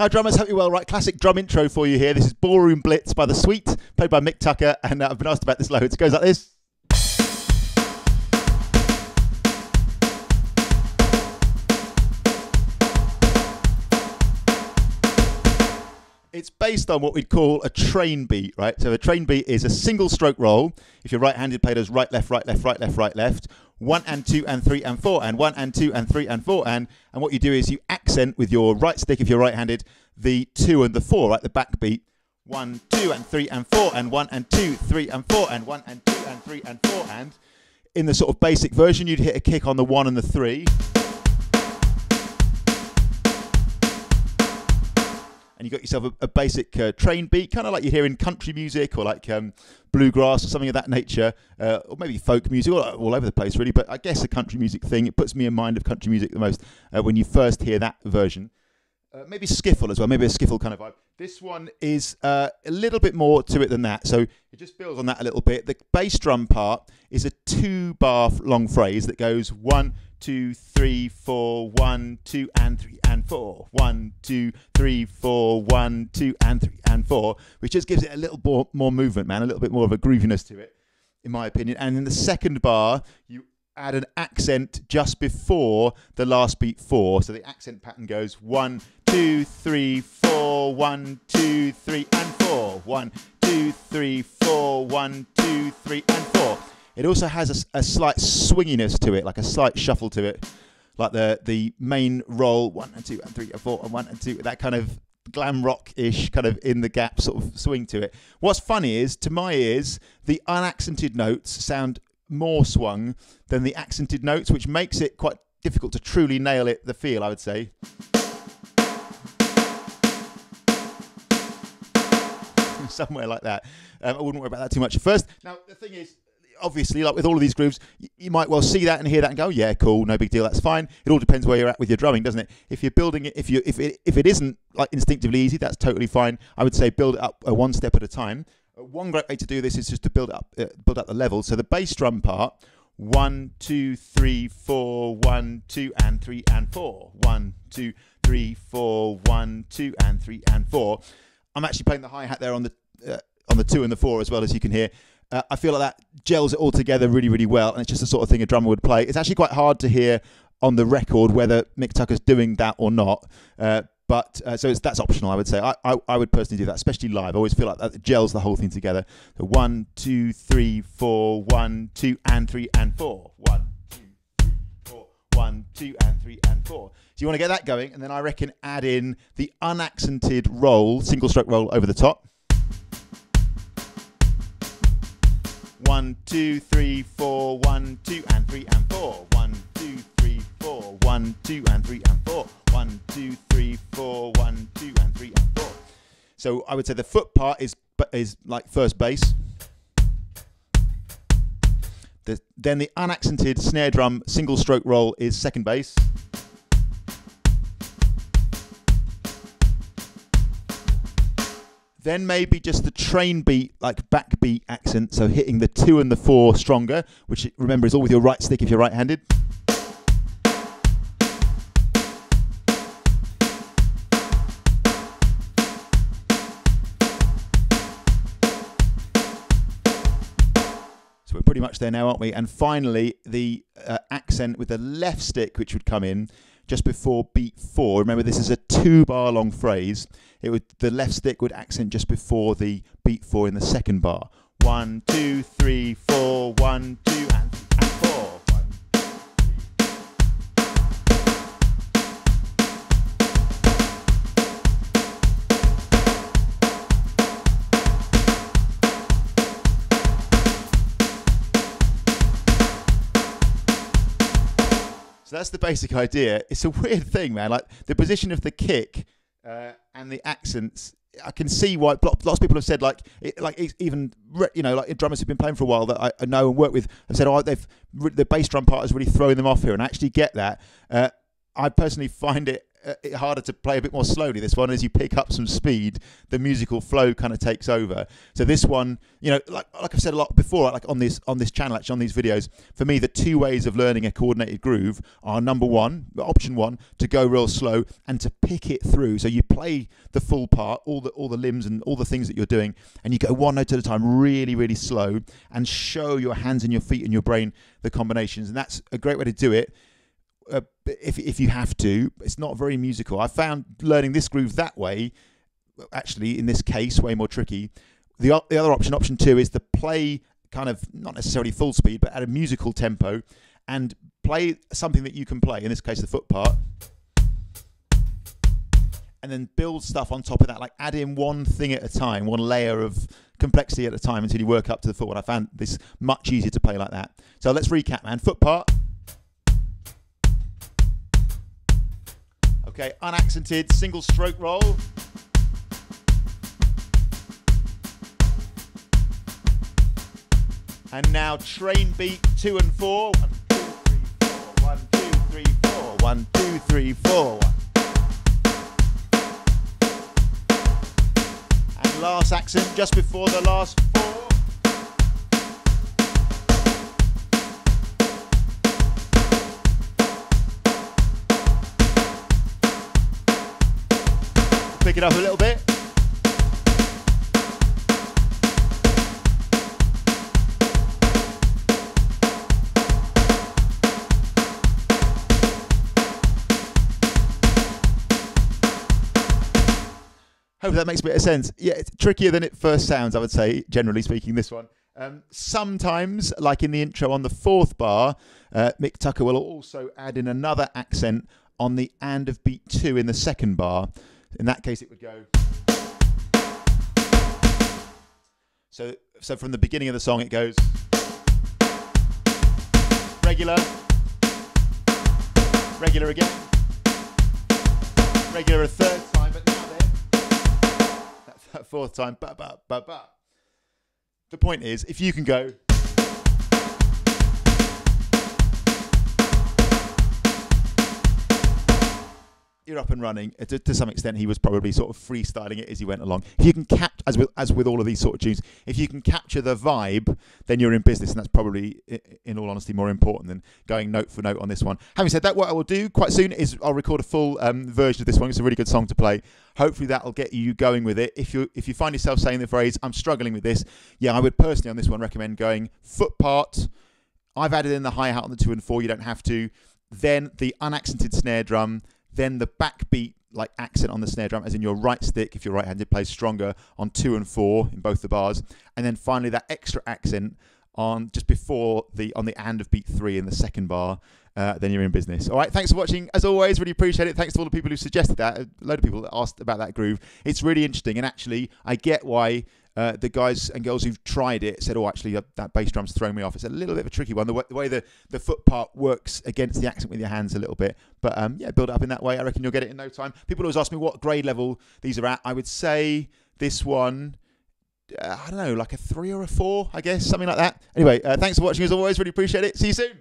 Hi, drummers. Hope you're well. Right, classic drum intro for you here. This is Ballroom Blitz by The Sweet, played by Mick Tucker, and uh, I've been asked about this loads. It goes like this. It's based on what we'd call a train beat, right? So a train beat is a single stroke roll. If you're right-handed, play those right, left, right, left, right, left, right, left. One and two and three and four and one and two and three and four and and what you do is you accent with your right stick if you're right-handed the two and the four, right? The back beat. One, two and three and four and one and two, three and four and one and two and three and four and in the sort of basic version you'd hit a kick on the one and the three. And you got yourself a, a basic uh, train beat, kind of like you hear in country music or like um, bluegrass or something of that nature, uh, or maybe folk music, all, all, over the place really. But I guess a country music thing, it puts me in mind of country music the most uh, when you first hear that version. Uh, maybe skiffle as well, maybe a skiffle kind of vibe. This one is uh, a little bit more to it than that, so it just builds on that a little bit. The bass drum part is a two bar long phrase that goes one, two, three, four, one, two, and three, and four. One, two, three, four, one, two, and three, and four, which just gives it a little more, more movement, man, a little bit more of a grooviness to it, in my opinion. And in the second bar, you add an accent just before the last beat four. So the accent pattern goes one, two, three, four, one, two, three, and four. One, two, three, four, one, two, three, and four. It also has a, a, slight swinginess to it, like a slight shuffle to it, like the the main roll one and two and three and four and one and two. That kind of glam rock ish kind of in the gap sort of swing to it. What's funny is, to my ears, the unaccented notes sound more swung than the accented notes, which makes it quite difficult to truly nail it. The feel, I would say. Somewhere like that. Um, I wouldn't worry about that too much first. Now, the thing is, obviously, like with all of these grooves, you might well see that and hear that and go, "Yeah, cool, no big deal, that's fine." It all depends where you're at with your drumming, doesn't it? If you're building it, if you if it if it isn't like instinctively easy, that's totally fine. I would say build it up uh, one step at a time. Uh, one great way to do this is just to build up uh, build up the level. So the bass drum part, one, two, three, four, one, two, and three, and four. One, two, three, four, one, two, and three, and four. I'm actually playing the hi hat there on the uh, on the two and the four as well as you can hear. Uh, I feel like that gels it all together really, really well, and it's just the sort of thing a drummer would play. It's actually quite hard to hear on the record whether Mick Tucker's doing that or not. Uh, but uh, so that's optional, I would say. I, I, I, would personally do that, especially live. I always feel like that gels the whole thing together. So one, two, three, four, one, two, and three, and four. One, two, three, four, one, two, and three, and four. So you want to get that going, and then I reckon add in the unaccented roll, single stroke roll over the top. One, two, three, four, one, two, and three, and four. One, two, three, four, one, two, and three, and four. One, two, three, four, one, two, and three, and four. So I would say the foot part is is like first base. The, then the unaccented snare drum single stroke roll is second base. Then maybe just the train beat, like backbeat accent, so hitting the two and the four stronger, which remember is all with your right stick if you're right handed. So we're pretty much there now, aren't we? And finally, the uh, accent with the left stick, which would come in just before beat four. Remember, this is a two bar long phrase. It would the left stick would accent just before the beat four in the second bar. One, two, three, four, one, two, that's the basic idea. It's a weird thing, man. Like the position of the kick uh, and the accents. I can see why lots of people have said like it, like even you know like drummers who've been playing for a while that I, know and work with have said oh they've the bass drum part is really throwing them off here and I actually get that. Uh, I personally find it uh, harder to play a bit more slowly. This one, as you pick up some speed, the musical flow kind of takes over. So this one, you know, like like I've said a lot before, like on this on this channel, actually on these videos, for me, the two ways of learning a coordinated groove are number one, option one, to go real slow and to pick it through. So you play the full part, all the all the limbs and all the things that you're doing, and you go one note at a time, really really slow, and show your hands and your feet and your brain the combinations, and that's a great way to do it uh, if if you have to, it's not very musical. I found learning this groove that way, actually, in this case, way more tricky. The the other option, option two, is to play kind of not necessarily full speed, but at a musical tempo, and play something that you can play. In this case, the foot part. And then build stuff on top of that, like add in one thing at a time, one layer of complexity at a time until you work up to the foot. I found this much easier to play like that. So let's recap, man. Foot part. Okay, unaccented single stroke roll. And now train beat two and four. One, two, three, four. One, two, three, four. One, two, three, four. And last accent just before the last four. Pick it up a little bit. Hope that makes a bit of sense. Yeah, it's trickier than it first sounds, I would say, generally speaking, this one. Um, sometimes, like in the intro on the fourth bar, uh, Mick Tucker will also add in another accent on the and of beat two in the second bar. In that case, it would go. So, so from the beginning of the song, it goes regular, regular again, regular a third time, but now then, that, that fourth time, ba ba ba ba. The point is, if you can go. You're up and running. To, to, some extent, he was probably sort of freestyling it as he went along. If you can cap, as with as with all of these sort of tunes, if you can capture the vibe, then you're in business, and that's probably, in all honesty, more important than going note for note on this one. Having said that, what I will do quite soon is I'll record a full um, version of this one. It's a really good song to play. Hopefully, that'll get you going with it. If you if you find yourself saying the phrase "I'm struggling with this," yeah, I would personally on this one recommend going foot part. I've added in the hi hat on the two and four. You don't have to. Then the unaccented snare drum then the backbeat like accent on the snare drum, as in your right stick, if you're right-handed, plays stronger on two and four in both the bars, and then finally that extra accent on just before the on the and of beat three in the second bar. Uh, then you're in business. All right, thanks for watching. As always, really appreciate it. Thanks to all the people who suggested that. A load of people asked about that groove. It's really interesting, and actually, I get why uh, the guys and girls who've tried it said, "Oh, actually, that, bass drum's thrown me off." It's a little bit of a tricky one. The way the, way the, the foot part works against the accent with your hands a little bit, but um, yeah, build it up in that way. I reckon you'll get it in no time. People always ask me what grade level these are at. I would say this one. Uh, I don't know, like a three or a four, I guess, something like that. Anyway, uh, thanks for watching as always. Really appreciate it. See you soon.